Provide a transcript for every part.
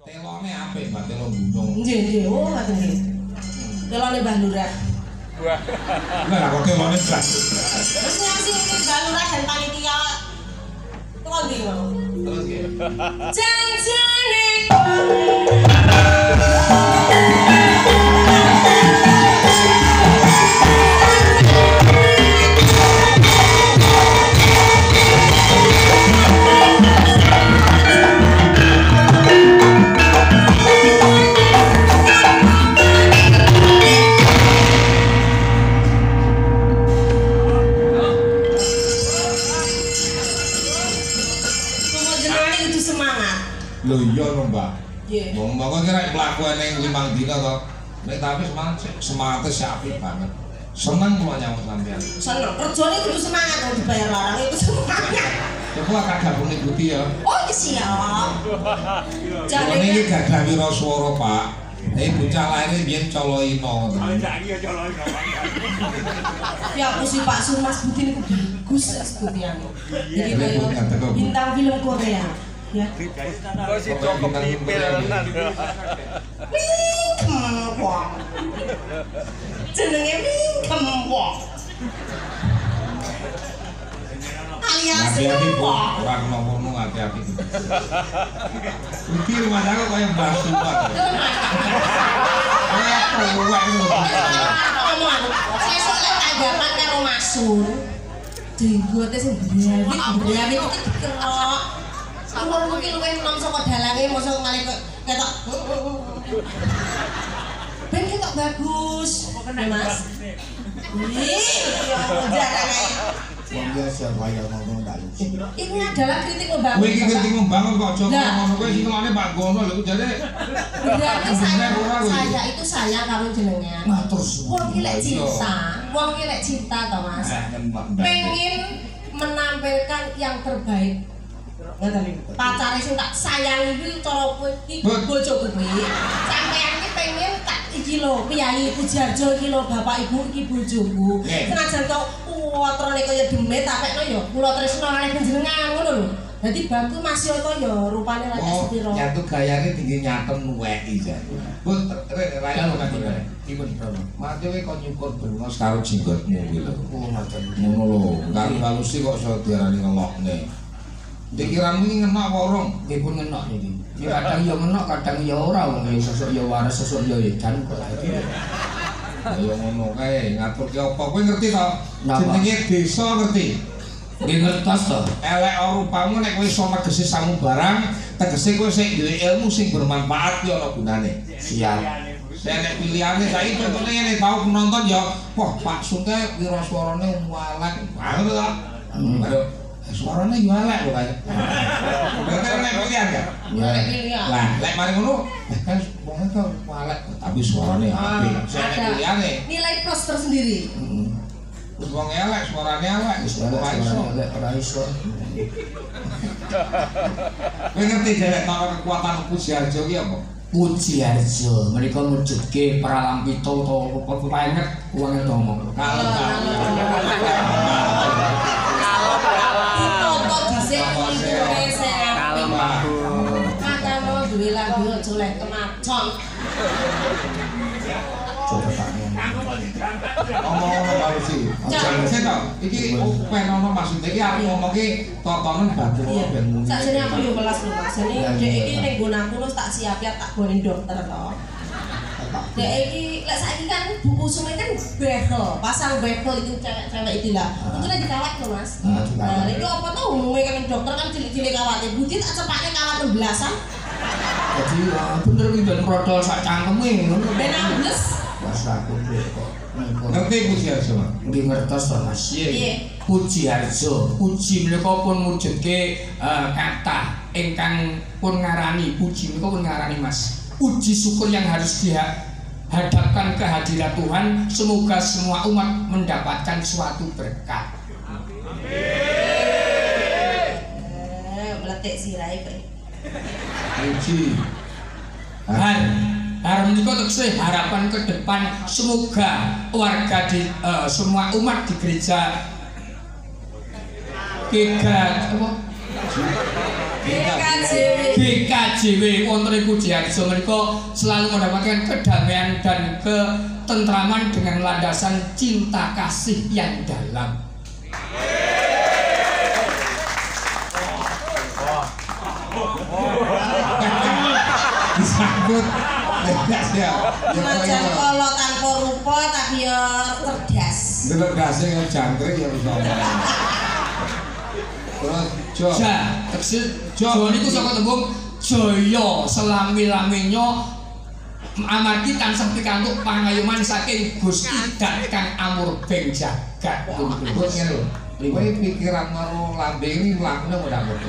Telone apik, Mbak, telo gunung. Nggih, nggih. Oh, ngoten nggih. Telone Mbah Lurah. Lah kok telone blas. Terus ngasih Mbah Lurah dan panitia. Kan nggih, Bang. Terus nggih. Janjane Tunggu Wong mbak kok kira mlakuan ning limang dina to. Nek tapi semangat semangatnya sih apik banget. Seneng kok nyambut sampean. Seneng. Kerjane kudu semangat kalau dibayar larang itu semangat. Coba akak gabung ngikuti ya. Oh, iya siap. Jane iki gadah wira swara, Pak. Eh bocah lahir biyen coloino. Ya aku sih Pak Sun Mas Budi niku bagus sebutiane. Jadi Iya, Bu. bintang film Korea. Ya. Kok si cokok nipil tenan. Kempong. Jenenge Wing Kempong. Alias Hati-hati Bu, Kempong. orang ngono hati-hati. Iki rumah aku kaya Mbah Sumat. Kayak tuwek. Ngomong, sesuk lek tanggapan karo Mas Sun. Jenggote sing iki dikerok. Umur mungkin luwih enom saka dalange mosok kok ketok. Ben ketok bagus. Ya, Mas. Ih, jarang ae. Wong biasa kaya ngomong tak. Ini adalah kritik membangun. Kowe iki ngerti membangun kok aja ngono kowe sing kelane Pak Gono lho jare Berarti saya, itu saya karo jenengan. Matur suwun. Wong ki lek cinta, wong ki lek cinta to Mas. Pengen menampilkan yang terbaik. Iki. Pacare sing tak sayangi kuwi cara kowe iki bojoku kuwi. Sampeyan ki pengen tak iki lho, Piyayi Pujarjo iki lho Bapak Ibu iki bojoku. Senajan to watrane kaya demet tapekno ya kula tresno kalih panjenengan ngono lho. Dadi bangku Mas Yoto ya rupane ra kaya Oh, sepiro. nyatu gayane tinggi nyatem nuweki jan. Bu, rek rakyat Kalau kan kan? Iku berapa? Mati kowe kok nyukur bengos karo jenggotmu kuwi lho. Ngoten. Ngono lho, karo halusi kok iso diarani ngelokne. Pikiranmu iki ngenok apa urung? Nggih pun ngenok niki. Ya kadang ya ngenok, kadang ya ora wong ya sesuk ya waras, sesuk ya edan kok. Ayo ngono kae, ngatur ki apa kowe ngerti to? Jenenge desa ngerti. Nggih ngertos to. Elek rupamu nek kowe iso megesi samu barang, tegese kowe sing duwe ilmu sing bermanfaat ki ana gunane. Siap. Saya nek pilihane saiki contohnya ngene tau penonton ya, wah Pak Sunte wira suarane walek. Ngono to. Hmm. Suarane yo elek kok kae. Berarti nek pilihan ya. Ya. Pilihan. Lah, lek mari ngono, eh, kan wong itu tapi suarane Ah, apik. Saya nek ada pilihane, nilai plus tersendiri. Heeh. wis wong elek suarane elek, wis Wis ora iso. ora iso. Kowe ngerti kekuatan Puji Harjo ki apa? Puji Harjo, mereka mujudke pralampita utawa apa penget wong itu ngomong. Kalem duwe lagu aja lek kemacon. Coba tak ngomong. Karo si. Jangan sih to. Iki penono maksudnya iki aku ngomong ki totonen batur Iya. ben muni. Sakjane aku yo welas lho Mas. Jane Iya, iya. iki ning nggonanku wis tak siap-siap tak gone dokter to. Dek iki lek saiki kan buku sume kan behel, pasang behel itu cewek-cewek itu lah. Itu lagi kawat lho Mas. Ah, dikawat. Nah, itu apa tuh umumnya kan dokter kan cilik-cilik kawatnya. Budi tak cepatnya kawat belasan. Jadi bener iki ben protol sak cangkeme ngono. Ben ambles. Wes aku kok. Ngerti Puji Harjo, Mas? Nggih ngertos to Mas. Iya. Puji Harjo, puji menika pun mujudke eh, kata ingkang pun ngarani puji menika pun ngarani Mas. Puji syukur yang harus dihadapkan ke hadirat Tuhan, semoga semua umat mendapatkan suatu berkat. Eh, meletik sirai Puji. Har, har menika tegese harapan ke depan semoga warga di eh, semua umat di gereja Giga apa? BKJW. BKJW wonten ing Puji Harjo menika selalu mendapatkan kedamaian dan ketentraman dengan landasan cinta kasih yang dalam. Disambut bebas ya ya Senajan kaya kala tanpa rupa tapi ya cerdas. delok dase yang jangkrik ya bisa terus jo Ja, tegese Jo. Jo niku saka tembung Jaya selami-laminya amargi tansah pikantuk pangayoman saking Gusti dan Kang Amur Beng Jagat. Ngene lho. Kowe pikiran karo lambe ini mlakune ora ngono.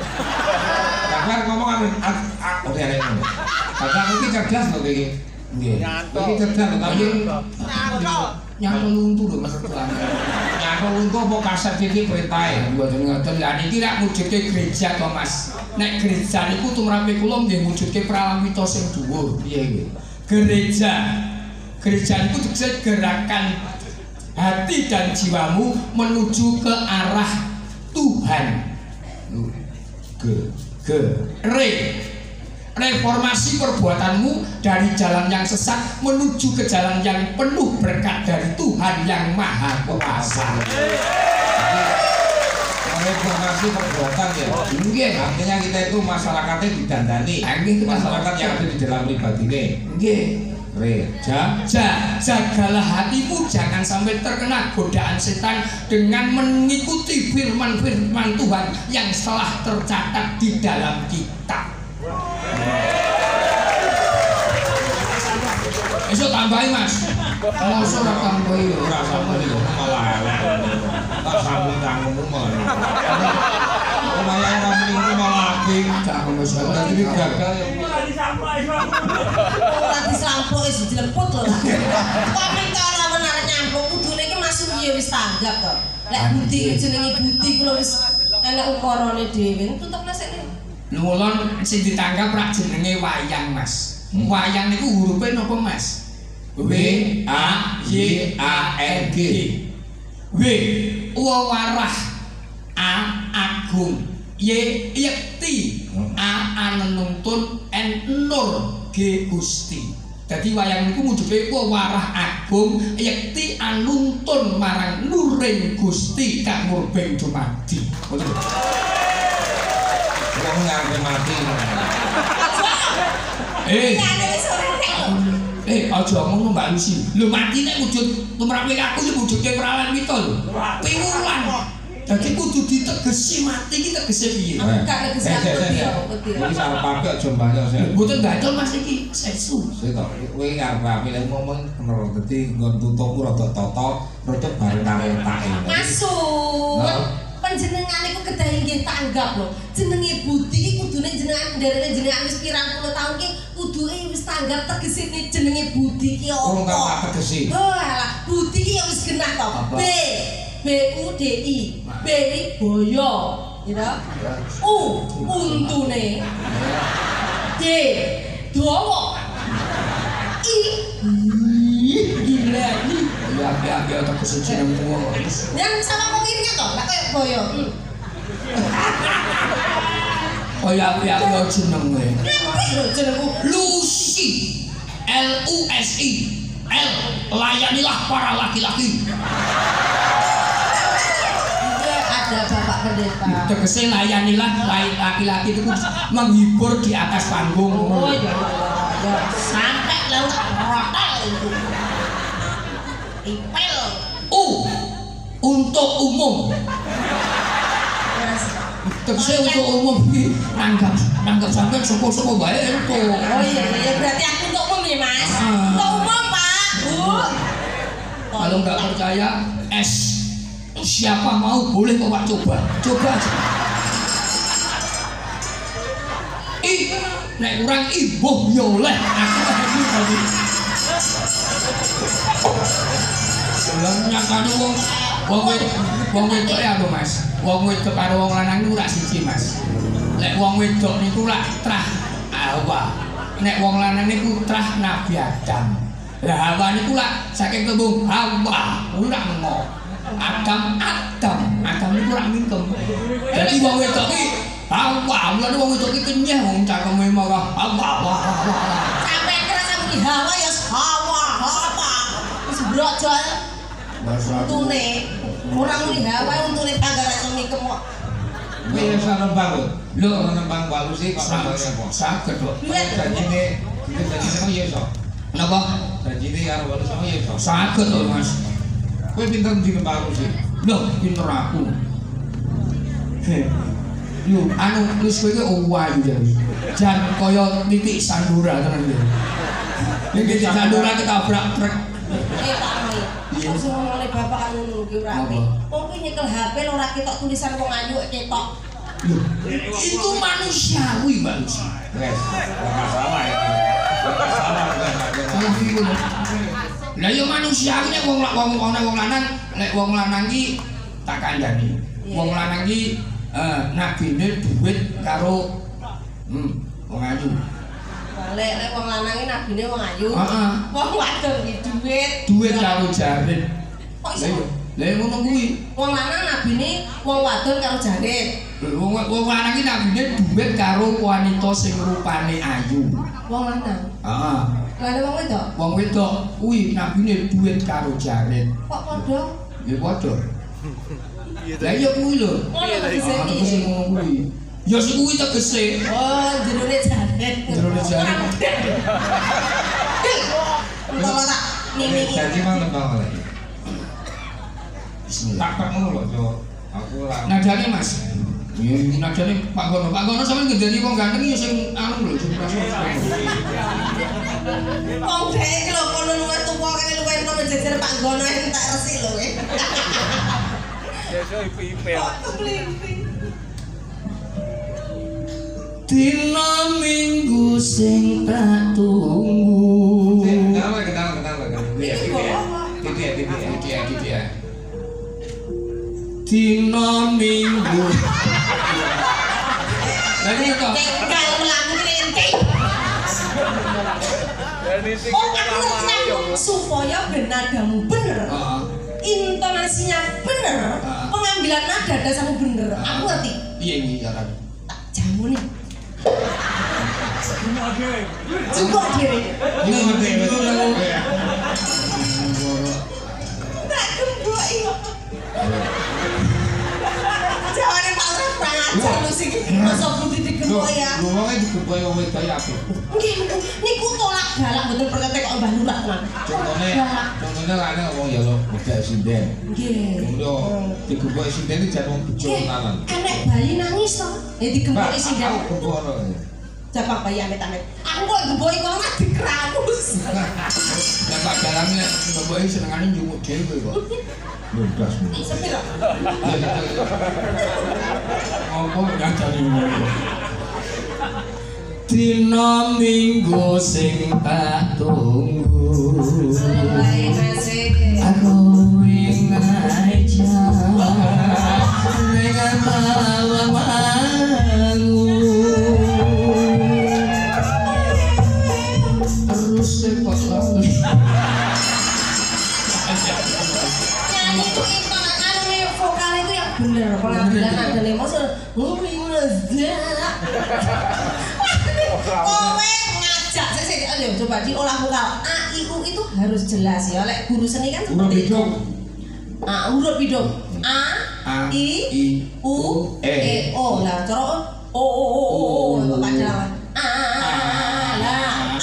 Kakak ngomong amin. Ah, ah, oke ada ngono. Kakak iki cerdas lho iki. Nggih. Iki cerdas lho, tapi Yang meluntu lho Mas Tuhan. nyako lungo apa kaset iki perintahe. Mboten ngoten lah niki rak mujudke gereja to Mas. Nek gereja niku tumrape kula nggih mujudke pralamita sing dhuwur. Piye iki? Gereja. Gereja niku tegese gerakan hati dan jiwamu menuju ke arah Tuhan. Ge. Ge. Re. Reformasi perbuatanmu dari jalan yang sesat menuju ke jalan yang penuh berkat dari Tuhan yang Maha Kuasa. Reformasi perbuatan ya. Nggih. Artinya kita itu masyarakatnya didandani. Kita Masyarakat yang ada di dalam pribadi ini. Nggih. Re. Ja. Ja, jagalah hatimu jangan sampai terkena godaan setan dengan mengikuti firman-firman Tuhan yang telah tercatat di dalam kitab. Esok tambahin mas. Kalau ora tambahin ya. Ora sama iki malah elek. Tak sambung tanggung malah. Lumayan ora muni malah lagi. Jangan mas. Dadi iki gagal ya. Ora disampuk wis dilemput lho. Kok minta ora menarik nyampuk kudune iki masuk ya wis tanggap to. Lek budi jenenge budi kula wis enek ukarane dhewe. Tutup nesek Nulon sing ditangkap rak jenenge wayang mas. Wayang niku hurufe napa mas? W A Y A N G. W wawarah A agung Y yekti A anenuntun N nur G gusti. Dadi wayang niku wujude wawarah agung yekti anuntun marang nuring gusti kang murbeng dumadi. Ngoten lho. Wong ngarep mati. Eh, Eh, aja ngono Mbak Lusi. Lho mati nek wujud tumrape aku ya wujudke prawan pitul. Piwulan. Dadi kudu ditegesi mati iki tegese piye? Eh, Kakek kesehatan piye kok piye? Wis arep pake aja mbayar saya. Mboten gacor Mas iki. Sesu. Seto. Kowe arep rapi lek bener dadi nggon tutuku rada toto, rada bareng tak. Masuk. Panjenengan iku kedah inggih tanggap lho. Jenenge Budi kudune jenengan nderene jenengan wis pirang puluh taun ki kuduke wis tanggap tegese jenenge Budi ki Urung apa? tak tegesi. Oh alah, Budi ki ya wis genah to. B B U D I. B iki boyo. Gitu. U untune. D dawa. I gila nih. Ya ya ya tegese jeneng wong. Yang sama pengirinya toh, lah kayak boyo. Hmm. Kaya aku ya jenenge. Ngerti lho jenengku. Lucy. L U S I. L layanilah para laki-laki. Iya, ada Bapak Pendeta. Tegese layanilah laki-laki itu menghibur di atas panggung. Oh iya. Sampai lalu rotel itu. Ipel. U untuk umum. Tegese untuk umum nanggap nanggap sampean sapa-sapa bae itu. Oh iya, iya berarti aku untuk umum ya Mas. Ah. Untuk umum Pak, Bu. Kalau nggak percaya, es siapa mau boleh kok Pak coba, coba aja. Ih, nek kurang ibu ya oleh. Aku tadi. Lah nyakane wong wong wong wedok ya lho Mas. Wong wedok karo wong lanang niku ora siji Mas. Lek wong wedok niku lak trah Hawa. Nek wong lanang niku trah Nabi Adam. Lah Hawa niku lak saking tembung Hawa, ora mengo. Adam Adam, Adam niku ora mingkem. Dadi wong wedok iki Hawa mulane wong itu iki kenyeh wong Allah, Allah, Allah. Sampai kira sampe hawa ya hawa, hawa. Wis ae. Bahasa untune. Ora muni hawa untune tangga ra iso mikem kok. Kowe iso nembang lho. Lho nembang balu sih kok nembang apa? saged kok. Janjine iki janjine kok ya iso. Napa? Janjine karo balu sama ya iso. Saged kok, Mas. Kowe pinter di nembang sih. Loh, pinter aku. Heh. Yo, anu wis kowe iki wayu ya. Jan kaya titik sandura tenan iki. Nek titik sandura ketabrak truk. Eh. Iya. Kok sing ngomongane bapak kan ngono ki ora. Apa? Wong kuwi nyekel HP ora ketok tulisan wong ayu ketok. Loh, itu manusiawi, Mbak Lucy. Wes, ora masalah ya. Ora. Salah. Lah yo manusiawi nek wong wong wong wong lanang nek wong lanang ki tak kandhani. Wong lanang ki eh nabine duit karo hmm, wong ayu. Balik lek wong lanang iki nabine wong ayu. Heeh. Wong wadon iki duit. Duit karo jarit. Kok Lah iso? ngono kuwi. Wong lanang nabine wong wadon karo jarit. Wong wong lanang ki nabine duit karo wanita sing rupane ayu. Wong lanang. Heeh. Lah wong wedok Wong wedok kuwi nabine duit karo jarit. kok padha Ya padha. Lah iya kuwi lho. ngono kuwi. Ya sing kuwi tegese. Oh, jerone jarit. Jerone jarit. Kalau tak mimi Janji mang nembang lagi. Bismillah. Tak tak ngono lho, Jo. Aku ora Nadane Mas. Ya nadane Pak Gono. Pak Gono sampeyan ngedeni wong ganteng ya sing anu lho, sing. Wong dhek iki lho kono luwih tuwa kene luwih entuk jejer Pak Gono entek resi lho kowe. Biasa ipe-ipe. Kok. Dina minggu sing tak tunggu. Kenal, kenal, kenal, kenal. Iya, Iki gitu ya. Gitu ya, gitu ya. Iki ya, gitu ya. Dina minggu. Iki kok Tinggal. Dan ini Oh, aku ya. aku. supaya benadamu bener. Heeh. Intonasinya bener, Ah. pengambilan nada dasarmu bener. Aku ngerti. Piye iki carane? Tak jamu nih. Coba dhewe. Ini ngerti, ngerti. Iya. Tak gemboki. Jawane Pak Ora lu sih. Masa budi Loh, digemboki ya. lu wong iki digeboy wong wedok ya apik. Nggih, niku tolak galak betul perkete kok Mbah Lurah tenan. Contone, contone lane wong ya lo wedok sinden. Nggih. Yo, digeboy sinden iki jan wong bejo. Enek bayi nangis to. Ya digemboki Mbak, sih aku gebono. jabang bayi amit-amit. Aku kok ngeboi kok mah dikramus. Ya pak dalamnya ngeboi senengannya jumuk jenis gue kok Lintas nih. Apa yang jadi Dina minggu sing tak tunggu. Aku Kowe ngajak saya sih coba diolah vokal A I U itu harus jelas ya. Lek guru seni kan seperti itu. A huruf hidung. A A, I U E. E O lah cara O O O O O itu kan jalan. A lah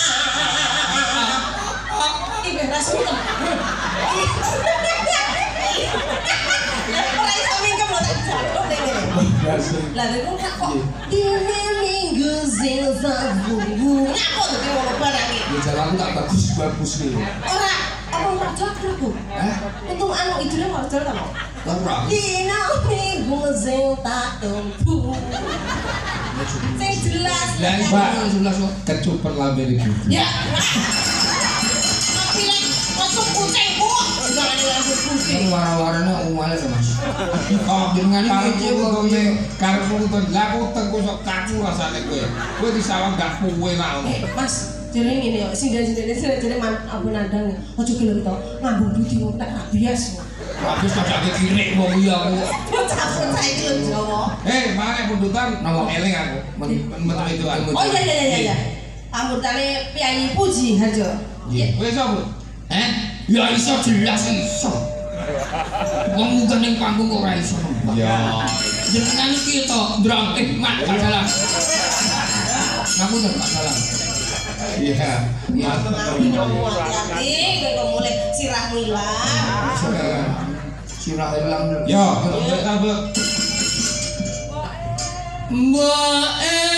rasul. Ora iso mingkem lho tak jatuh dene. Lah iku kok kok dene minggu sing sabungu. Ngapa tuh ki ngono barang iki? Ya jalanku tak bagus-bagus nih. Ora apa tak jatuh aku. Hah? Untung anu idune kok jalan ta. Ora. Dina minggu sing tak tempuh. Sing jelas. Lah Mbak. jelas kok. Kecuper lambe iki. Ya. Ambutane Piyai Puji Harjo. Nggih, wis apa? Hah? ya iso jelas iso. Wong mungkin ning panggung ora iso. Ya. Jenengan iki to drong eh mak padahal kamu tuh mak iya. Mak tapi nyomu ora ngerti gak sirah ilang sirah ilang ya tabe mbok e.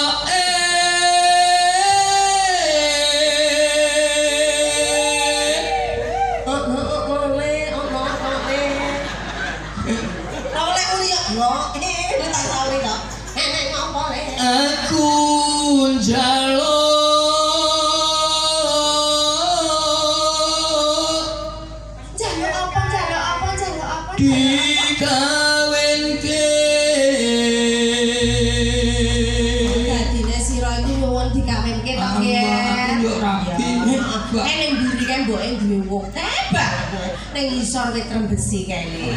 Wit rembesi kene.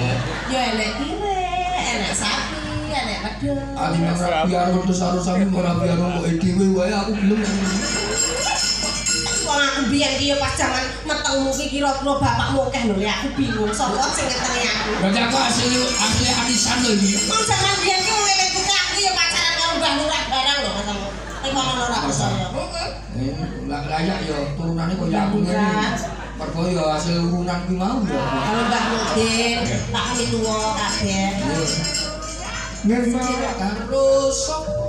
Ya enek tire, enek sapi, enek wedhus. Ali nang rapi karo terus harus sami ora biar kok dhewe wae aku gelem. Wong aku biyen iki ya pas jaman metengmu ki kira-kira bapakmu akeh lho, ya aku bingung sapa sing ngeteni aku. Berarti aku asli asli arisan lho iki. Wong jaman biyen ki wong lele kuke aku ya pacaran karo Mbah Lurah barang lho ketemu. Ning kono ora percaya. Heeh. Eh, la- layak yo turunane koyo aku ngene. Mergo yo hasil urunan kuwi mau. Kalau Mbah Mudin, tak tuwa kabeh. Ngerti karo sapa? Karo